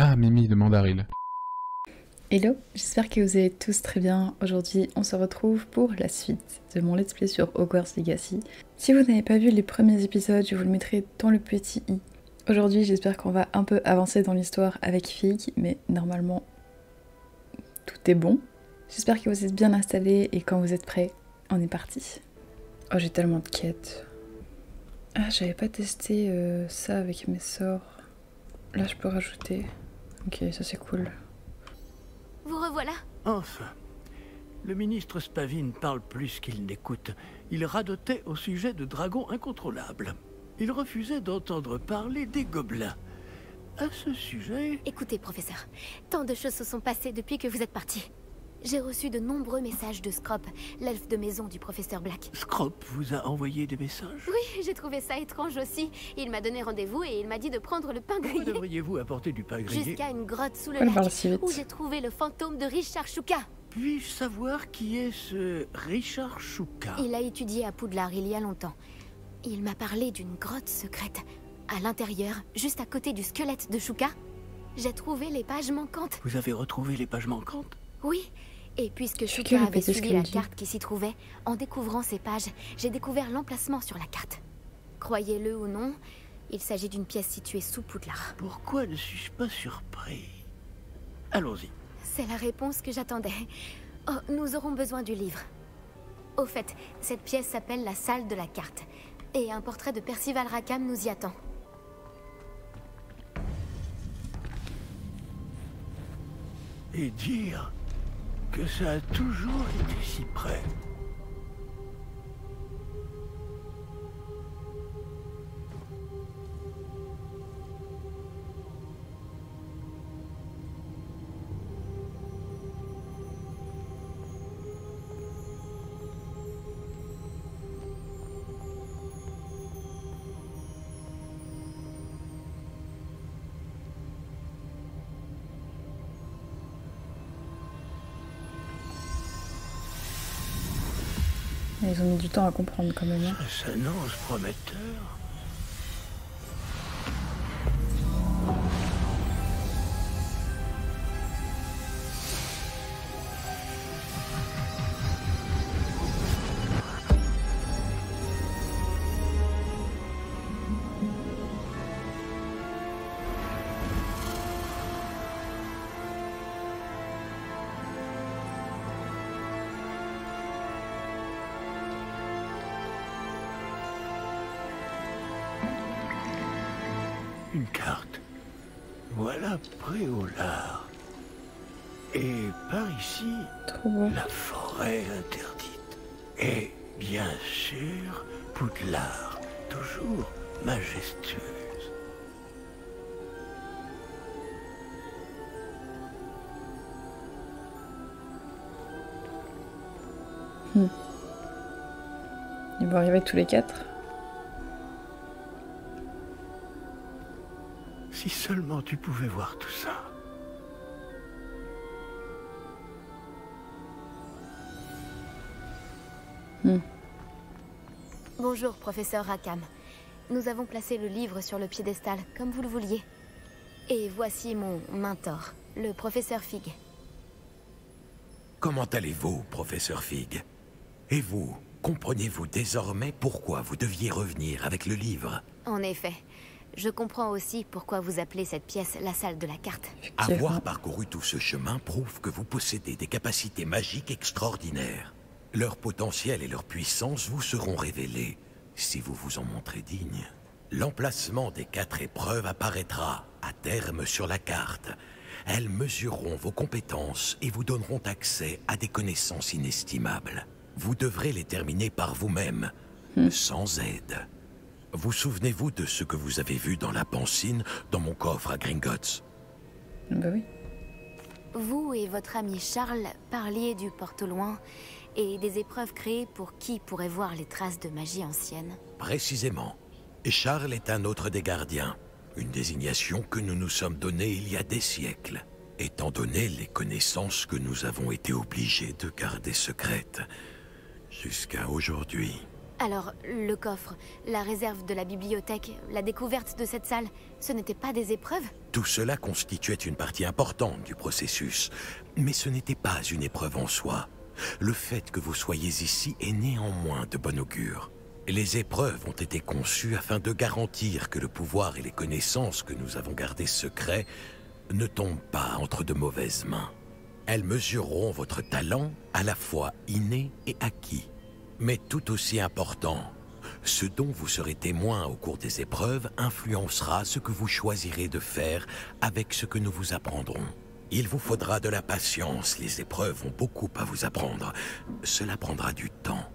Ah, Mimi de Mandaril. Hello, j'espère que vous allez tous très bien. Aujourd'hui, on se retrouve pour la suite de mon let's play sur Hogwarts Legacy. Si vous n'avez pas vu les premiers épisodes, je vous le mettrai dans le petit i. Aujourd'hui, j'espère qu'on va un peu avancer dans l'histoire avec Fig, mais normalement, tout est bon. J'espère que vous êtes bien installés et quand vous êtes prêts, on est parti. Oh, j'ai tellement de quêtes. Ah, j'avais pas testé euh, ça avec mes sorts. Là, je peux rajouter. Ok, ça c'est cool. Vous revoilà Enfin. Le ministre Spavine parle plus qu'il n'écoute. Il radotait au sujet de dragons incontrôlables. Il refusait d'entendre parler des gobelins. À ce sujet... Écoutez, professeur, tant de choses se sont passées depuis que vous êtes parti. J'ai reçu de nombreux messages de Scrop, l'elfe de maison du professeur Black. Scrop vous a envoyé des messages? Oui, j'ai trouvé ça étrange aussi. Il m'a donné rendez-vous et il m'a dit de prendre le pain Pourquoi grillé devriez-vous apporter du pain grillé? Jusqu'à une grotte sous le Elle lac si vite. où j'ai trouvé le fantôme de Richard Shuka. Puis-je savoir qui est ce Richard Shuka Il a étudié à Poudlard il y a longtemps. Il m'a parlé d'une grotte secrète. À l'intérieur, juste à côté du squelette de Shuka, j'ai trouvé les pages manquantes. Vous avez retrouvé les pages manquantes? Oui, et puisque que Shuka avait suivi la carte qui s'y trouvait, en découvrant ces pages, j'ai découvert l'emplacement sur la carte. Croyez-le ou non, il s'agit d'une pièce située sous Poudlard. Pourquoi ne suis-je pas surpris? Allons-y. C'est la réponse que j'attendais. Oh, nous aurons besoin du livre. Au fait, cette pièce s'appelle la salle de la carte. Et un portrait de Percival Rackham nous y attend. Et dire que ça a toujours été si près. Ils ont mis du temps à comprendre quand même. hein. Prometteur. Voilà Préolard. Et par ici, Trop la forêt interdite. Et bien sûr, Poudlard, toujours majestueuse. Ils vont arriver tous les quatre? Si seulement tu pouvais voir tout ça. Bonjour, professeur Rackham. Nous avons placé le livre sur le piédestal, comme vous le vouliez. Et voici mon mentor, le professeur Fig. Comment allez-vous, professeur Fig? Et vous, comprenez-vous désormais pourquoi vous deviez revenir avec le livre? En effet, je comprends aussi pourquoi vous appelez cette pièce la salle de la carte. Avoir parcouru tout ce chemin prouve que vous possédez des capacités magiques extraordinaires. Leur potentiel et leur puissance vous seront révélés si vous vous en montrez digne. L'emplacement des quatre épreuves apparaîtra à terme sur la carte. Elles mesureront vos compétences et vous donneront accès à des connaissances inestimables. Vous devrez les terminer par vous-même, sans aide. Vous souvenez-vous de ce que vous avez vu dans la pancine dans mon coffre à Gringotts? Bah oui. Vous et votre ami Charles parliez du porte au loin et des épreuves créées pour qui pourrait voir les traces de magie ancienne. Précisément. Et Charles est un autre des gardiens. Une désignation que nous nous sommes donnée il y a des siècles. Étant donné les connaissances que nous avons été obligés de garder secrètes. Jusqu'à aujourd'hui. Alors, le coffre, la réserve de la bibliothèque, la découverte de cette salle, ce n'étaient pas des épreuves Tout cela constituait une partie importante du processus, mais ce n'était pas une épreuve en soi. Le fait que vous soyez ici est néanmoins de bon augure. Les épreuves ont été conçues afin de garantir que le pouvoir et les connaissances que nous avons gardées secrets ne tombent pas entre de mauvaises mains. Elles mesureront votre talent à la fois inné et acquis. Mais tout aussi important, ce dont vous serez témoin au cours des épreuves influencera ce que vous choisirez de faire avec ce que nous vous apprendrons. Il vous faudra de la patience, les épreuves ont beaucoup à vous apprendre. Cela prendra du temps.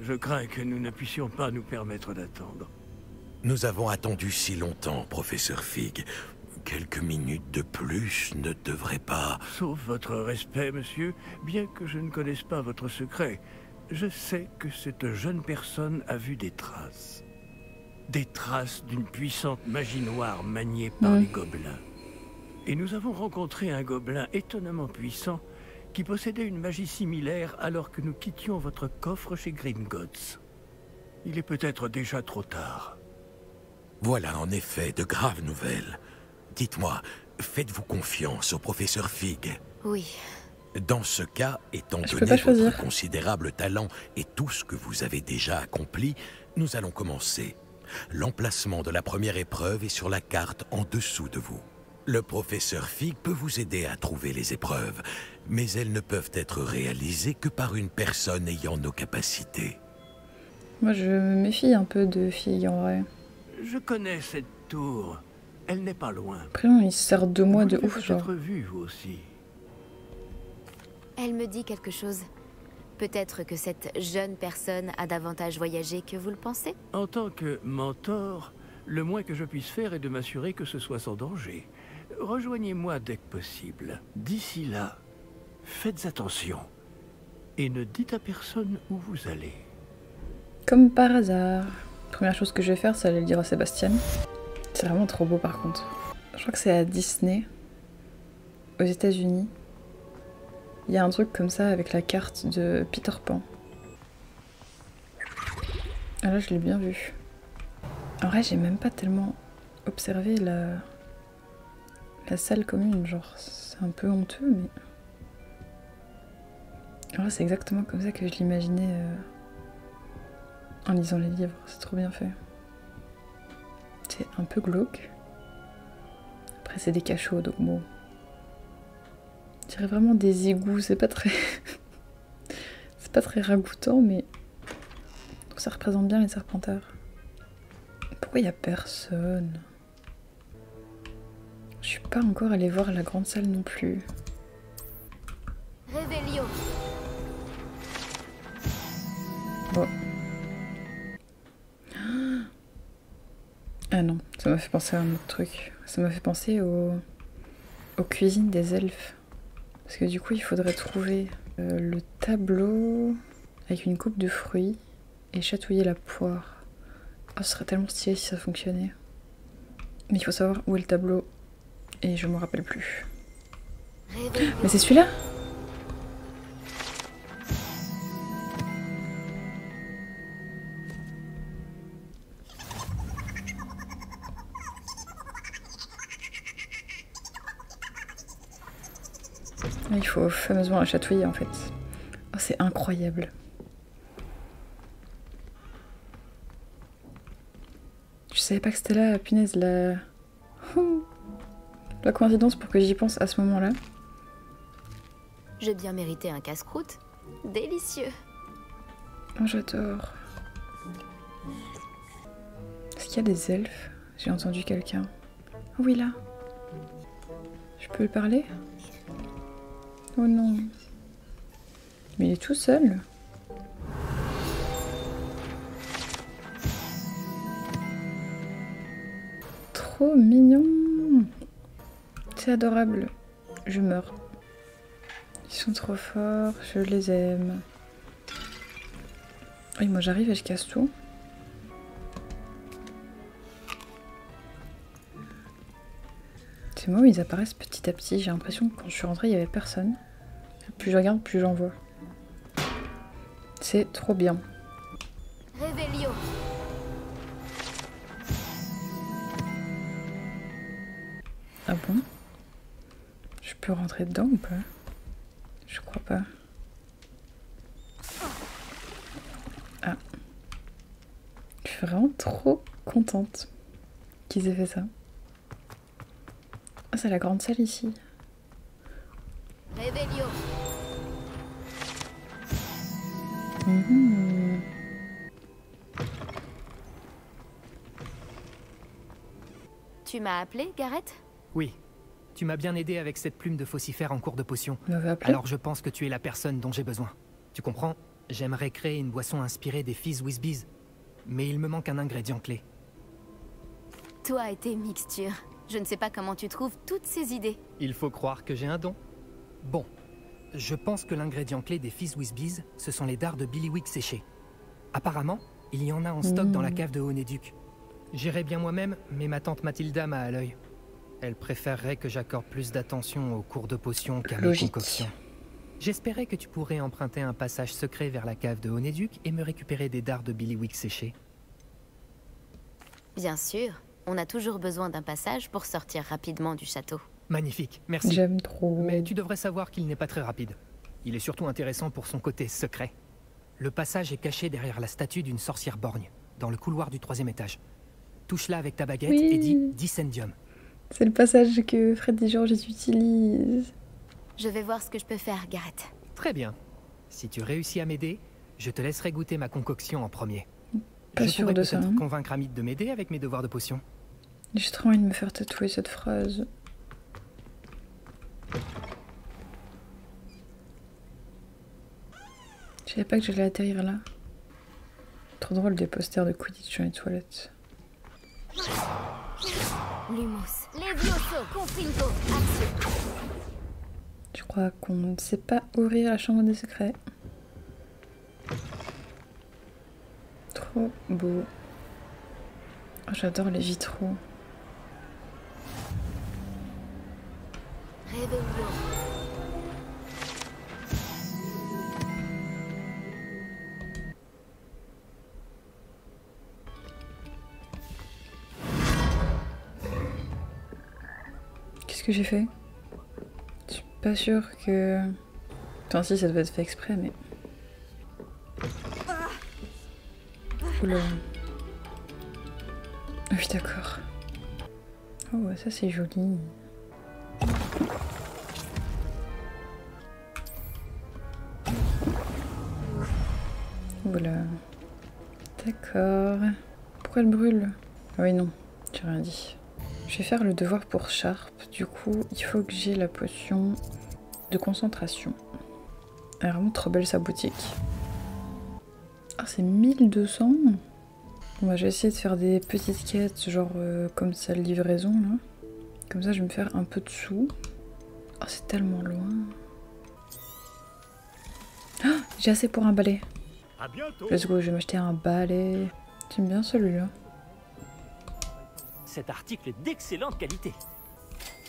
Je crains que nous ne puissions pas nous permettre d'attendre. Nous avons attendu si longtemps, professeur Fig. Quelques minutes de plus ne devraient pas... Sauf votre respect, monsieur, bien que je ne connaisse pas votre secret, je sais que cette jeune personne a vu des traces. Des traces d'une puissante magie noire maniée par les gobelins. Et nous avons rencontré un gobelin étonnamment puissant qui possédait une magie similaire alors que nous quittions votre coffre chez Gringotts. Il est peut-être déjà trop tard. Voilà en effet de graves nouvelles. Dites-moi, faites-vous confiance au professeur Fig Oui. Dans ce cas, étant Je donné votre considérable talent et tout ce que vous avez déjà accompli, nous allons commencer. L'emplacement de la première épreuve est sur la carte en dessous de vous. Le professeur Fig peut vous aider à trouver les épreuves, mais elles ne peuvent être réalisées que par une personne ayant nos capacités. Moi, je me méfie un peu de filles en vrai. Je connais cette tour. Elle n'est pas loin. Après, il se sert de moi Vous de ouf, genre. vous aussi. Elle me dit quelque chose. Peut-être que cette jeune personne a davantage voyagé que vous le pensez En tant que mentor, le moins que je puisse faire est de m'assurer que ce soit sans danger. Rejoignez-moi dès que possible. D'ici là, faites attention. Et ne dites à personne où vous allez. Comme par hasard. Première chose que je vais faire, c'est aller le dire à Sébastien. C'est vraiment trop beau par contre. Je crois que c'est à Disney, aux États-Unis. Il y a un truc comme ça avec la carte de Peter Pan. Ah là, je l'ai bien vu. En vrai, j'ai même pas tellement observé la, la salle commune. Genre, c'est un peu honteux, mais. En vrai, c'est exactement comme ça que je l'imaginais. euh, en lisant les livres, c'est trop bien fait. C'est un peu glauque. Après, c'est des cachots, donc bon. Je dirais vraiment des égouts, c'est pas très. c'est pas très ragoûtant, mais. Donc ça représente bien les serpentards. Pourquoi il y a personne? Je suis pas encore allée voir la grande salle non plus. Révélio Bon. Ah non, ça m'a fait penser à un autre truc. Ça m'a fait penser au... aux cuisines des elfes. Parce que du coup, il faudrait trouver euh, le tableau avec une coupe de fruits et chatouiller la poire. Oh, ce serait tellement stylé si ça fonctionnait. Mais il faut savoir où est le tableau et je me rappelle plus. Mais c'est celui-là? Il faut fameusement la chatouiller en fait. Oh, c'est incroyable. Je savais pas que c'était là, punaise, la... La coïncidence pour que j'y pense à ce moment-là. J'ai bien mérité un casse-croûte. Délicieux. Oh, j'adore. Est-ce qu'il y a des elfes? J'ai entendu quelqu'un. Oui, là. Je peux lui parler? Oh non. Mais il est tout seul. Trop mignon. C'est adorable. Je meurs. Ils sont trop forts, je les aime. Oui, moi j'arrive et je casse tout. C'est moi où ils apparaissent petit à petit. J'ai l'impression que quand je suis rentrée, il n'y avait personne. Plus je regarde, plus j'en vois. C'est trop bien. Ah bon? Je peux rentrer dedans ou pas? Je crois pas. Ah. Je suis vraiment trop contente qu'ils aient fait ça. Ah, c'est la grande salle ici. Tu m'as appelé, Gareth? Oui. Tu m'as bien aidé avec cette plume de faucifère en cours de potion. Alors je pense que tu es la personne dont j'ai besoin. Tu comprends? J'aimerais créer une boisson inspirée des Fizz Whizbees. Mais il me manque un ingrédient clé. Toi et tes mixtures. Je ne sais pas comment tu trouves toutes ces idées. Il faut croire que j'ai un don. Bon. Je pense que l'ingrédient clé des Fizz Whizbees, ce sont les dards de Billywick séchés. Apparemment, il y en a en stock dans la Mm. cave de Honéduc. J'irai bien moi-même, mais ma tante Mathilda m'a à l'œil. Elle préférerait que j'accorde plus d'attention aux cours de potions qu'à mes Logique. concoctions. J'espérais que tu pourrais emprunter un passage secret vers la cave de Honéduc et me récupérer des dards de Billywick séchés. Bien sûr, on a toujours besoin d'un passage pour sortir rapidement du château. Magnifique, merci. J'aime trop. Mais tu devrais savoir qu'il n'est pas très rapide. Il est surtout intéressant pour son côté secret. Le passage est caché derrière la statue d'une sorcière borgne, dans le couloir du troisième étage. Touche-la avec ta baguette Oui. et dis Discendium. C'est le passage que Fred et Georges utilisent. Je vais voir ce que je peux faire, Gareth. Très bien. Si tu réussis à m'aider, je te laisserai goûter ma concoction en premier. Pas je sûr pourrais de ça. peut-être hein. convaincre Amit de m'aider avec mes devoirs de potion. J'ai trop envie de me faire tatouer cette phrase. Je savais pas que j'allais atterrir là. Trop drôle des posters de Quidditch dans les toilettes. Lumos. Levioso. Axio. Je crois qu'on ne sait pas ouvrir la chambre des secrets? Trop beau. Oh, J'adore les vitraux. Que j'ai fait Je suis pas sûre que. Enfin, si, ça devait être fait exprès, mais. Oula. Ah oui, d'accord. Oh, ça c'est joli. Voilà. D'accord. Pourquoi elle brûle? Ah oui, non, j'ai rien dit. Je vais faire le devoir pour Sharp. Du coup, il faut que j'ai la potion de concentration. Elle est vraiment trop belle sa boutique. Ah, c'est 1200 Bon, bah, je vais essayer de faire des petites quêtes, genre euh, comme ça, livraison là. Comme ça, je vais me faire un peu de sous. Oh, c'est tellement loin. Ah, j'ai assez pour un balai. Let's go, je vais m'acheter un balai. J'aime bien celui-là. Cet article est d'excellente qualité.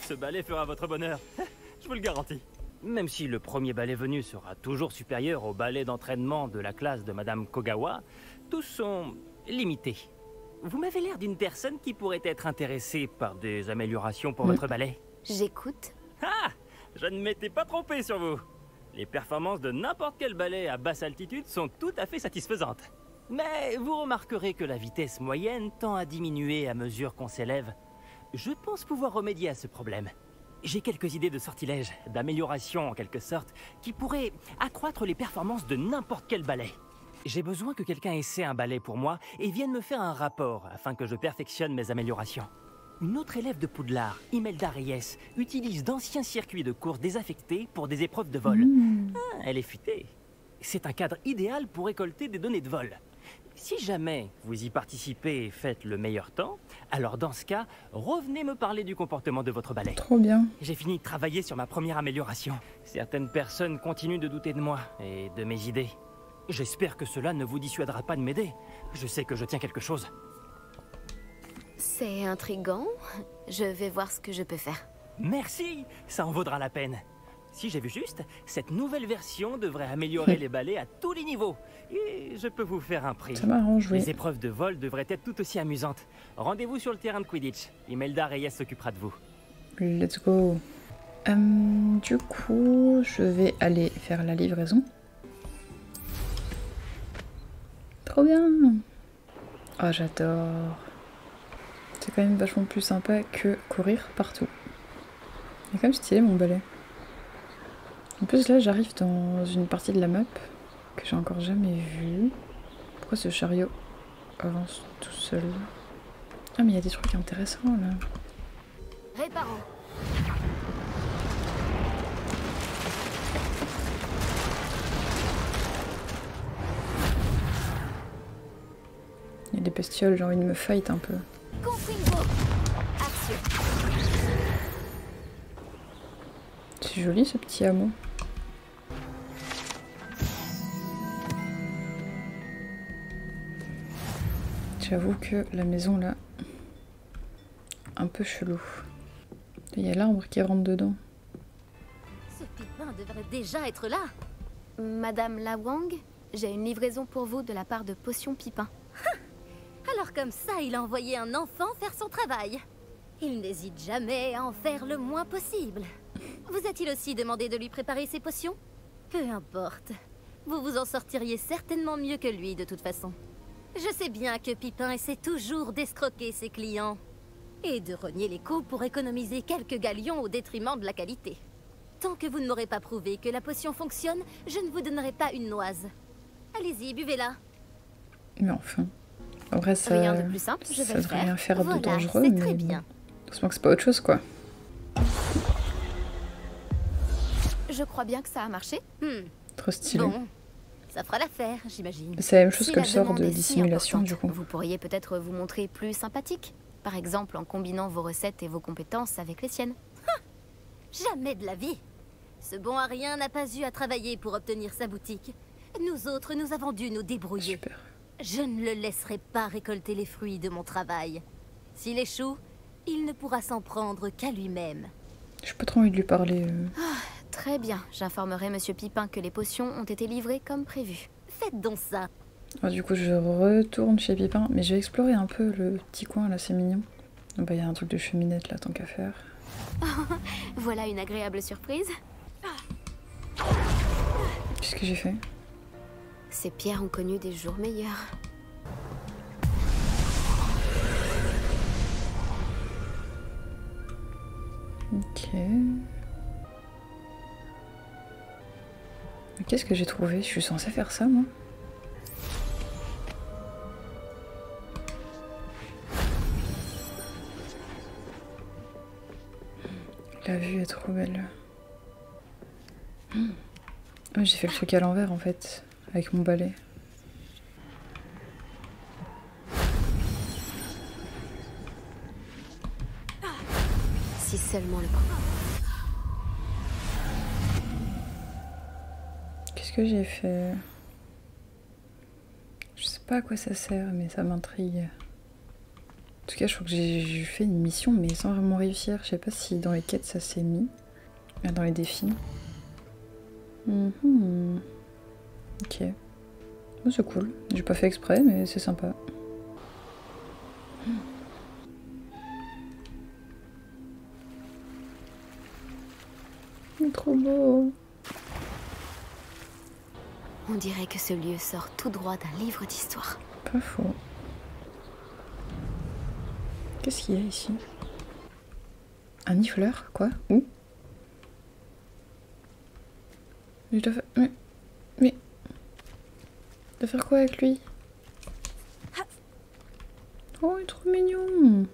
Ce balai fera votre bonheur. Je vous le garantis. Même si le premier balai venu sera toujours supérieur au balai d'entraînement de la classe de Madame Kogawa, tous sont limités. Vous m'avez l'air d'une personne qui pourrait être intéressée par des améliorations pour Oui. votre balai. J'écoute. Ah Je ne m'étais pas trompé sur vous. Les performances de n'importe quel balai à basse altitude sont tout à fait satisfaisantes. Mais vous remarquerez que la vitesse moyenne tend à diminuer à mesure qu'on s'élève. Je pense pouvoir remédier à ce problème. J'ai quelques idées de sortilèges, d'amélioration en quelque sorte, qui pourraient accroître les performances de n'importe quel balai. J'ai besoin que quelqu'un essaie un balai pour moi et vienne me faire un rapport afin que je perfectionne mes améliorations. Une autre élève de Poudlard, Imelda Reyes, utilise d'anciens circuits de course désaffectés pour des épreuves de vol. Mmh. Ah, elle est futée. C'est un cadre idéal pour récolter des données de vol. Si jamais vous y participez et faites le meilleur temps, alors dans ce cas, revenez me parler du comportement de votre balai. Trop bien. J'ai fini de travailler sur ma première amélioration. Certaines personnes continuent de douter de moi et de mes idées. J'espère que cela ne vous dissuadera pas de m'aider. Je sais que je tiens quelque chose. C'est intrigant. Je vais voir ce que je peux faire. Merci, ça en vaudra la peine. Si j'ai vu juste, cette nouvelle version devrait améliorer les balais à tous les niveaux. Et je peux vous faire un prix. Ça m'arrange, oui. Les épreuves de vol devraient être tout aussi amusantes. Rendez-vous sur le terrain de Quidditch. Imelda Reyes s'occupera de vous. Let's go. Hum, du coup, je vais aller faire la livraison. Trop bien Oh, j'adore. C'est quand même vachement plus sympa que courir partout. Il est quand même stylé mon balai. En plus là, j'arrive dans une partie de la map que j'ai encore jamais vue. Pourquoi ce chariot avance tout seul Ah mais il y a des trucs intéressants là. Réparons. Il y a des bestioles, j'ai envie de me fight un peu. C'est joli ce petit hameau. J'avoue que la maison là, un peu chelou. Il y a l'arbre qui rentre dedans. Ce pépin devrait déjà être là. Madame La Wang, j'ai une livraison pour vous de la part de Potion Pipin. Alors comme ça, il a envoyé un enfant faire son travail. Il n'hésite jamais à en faire le moins possible. Vous a-t-il aussi demandé de lui préparer ses potions? Peu importe. Vous vous en sortiriez certainement mieux que lui de toute façon. Je sais bien que Pipin essaie toujours d'escroquer ses clients. Et de renier les coûts pour économiser quelques galions au détriment de la qualité. Tant que vous ne m'aurez pas prouvé que la potion fonctionne, je ne vous donnerai pas une noise. Allez-y, buvez-la. Mais enfin. En vrai, ça. Rien de plus simple, je vais ça devrait rien faire de Voilà, dangereux, c'est mais. très bien. Heureusement que c'est pas autre chose quoi. Je crois bien que ça a marché. Hmm, Trop stylé. Bon, ça fera l'affaire, j'imagine. C'est la même chose Si que le sort de si dissimulation du coup. Vous pourriez peut-être vous montrer plus sympathique. Par exemple en combinant vos recettes et vos compétences avec les siennes. Jamais de la vie. Ce bon à rien n'a pas eu à travailler pour obtenir sa boutique. Nous autres, nous avons dû nous débrouiller. Super. Je ne le laisserai pas récolter les fruits de mon travail. S'il échoue, il ne pourra s'en prendre qu'à lui-même. J'ai pas trop envie de lui parler. euh. Très bien, j'informerai Monsieur Pipin que les potions ont été livrées comme prévu. Faites donc ça. Ah, du coup, je retourne chez Pipin, mais je vais explorer un peu le petit coin là, c'est mignon. Ah bah, il y a un truc de cheminette là, tant qu'à faire. Voilà une agréable surprise. Qu'est-ce que j'ai fait? Ces pierres ont connu des jours meilleurs. Ok. Qu'est-ce que j'ai trouvé? Je suis censée faire ça, moi La vue est trop belle. Ah, j'ai fait le truc à l'envers en fait, avec mon balai. Si seulement le que j'ai fait Je sais pas à quoi ça sert, mais ça m'intrigue. En tout cas, je crois que j'ai fait une mission, mais sans vraiment réussir. Je sais pas si dans les quêtes ça s'est mis. Ah, Dans les défis. Mhm. Ok. Oh, c'est cool. J'ai pas fait exprès, mais c'est sympa. Hmm. Trop beau. On dirait que ce lieu sort tout droit d'un livre d'histoire. Pas faux. Qu'est-ce qu'il y a ici? Un nifleur Quoi? Où? Mais je dois faire... Mais... Mais... Je dois faire quoi avec lui? Oh, il est trop mignon.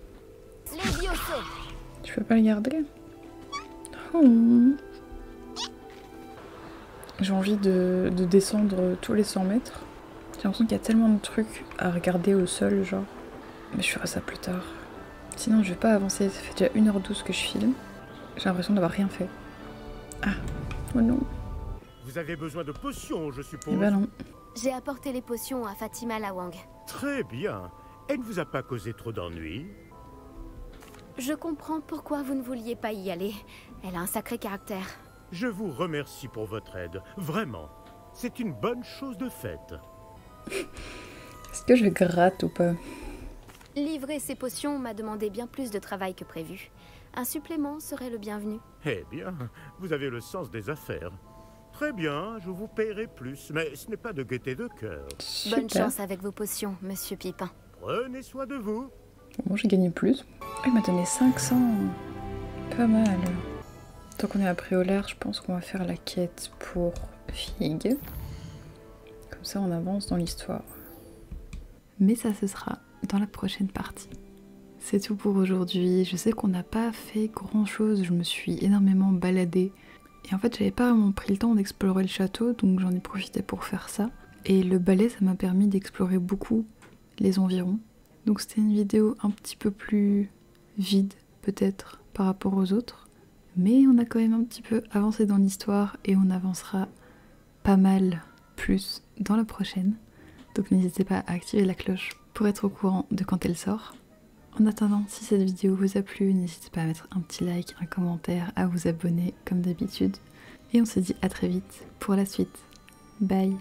Je peux pas le garder. Oh J'ai envie de, de descendre tous les 100 mètres. J'ai l'impression qu'il y a tellement de trucs à regarder au sol, genre. Mais je ferai ça plus tard. Sinon, je vais pas avancer. Ça fait déjà 1h12 que je filme. J'ai l'impression d'avoir rien fait. Ah Oh non Vous avez besoin de potions, je suppose? Eh ben non. J'ai apporté les potions à Fatima Lawang. Très bien. Elle ne vous a pas causé trop d'ennuis? Je comprends pourquoi vous ne vouliez pas y aller. Elle a un sacré caractère. Je vous remercie pour votre aide. Vraiment. C'est une bonne chose de faite. Est-ce que je gratte ou pas Livrer ces potions m'a demandé bien plus de travail que prévu. Un supplément serait le bienvenu. Eh bien, vous avez le sens des affaires. Très bien, je vous paierai plus, mais ce n'est pas de gaieté de cœur. Bonne chance avec vos potions, monsieur Pipin. Prenez soin de vous. Bon, j'ai gagné plus. Il m'a donné 500. Pas mal. Tant qu'on est à Préolaire, je pense qu'on va faire la quête pour Fig. Comme ça, on avance dans l'histoire. Mais ça, ce sera dans la prochaine partie. C'est tout pour aujourd'hui. Je sais qu'on n'a pas fait grand chose. Je me suis énormément baladée. Et en fait, j'avais pas vraiment pris le temps d'explorer le château, donc j'en ai profité pour faire ça. Et le balai, ça m'a permis d'explorer beaucoup les environs. Donc c'était une vidéo un petit peu plus vide peut-être par rapport aux autres. Mais on a quand même un petit peu avancé dans l'histoire et on avancera pas mal plus dans la prochaine. Donc n'hésitez pas à activer la cloche pour être au courant de quand elle sort. En attendant, si cette vidéo vous a plu, n'hésitez pas à mettre un petit like, un commentaire, à vous abonner comme d'habitude. Et on se dit à très vite pour la suite. Bye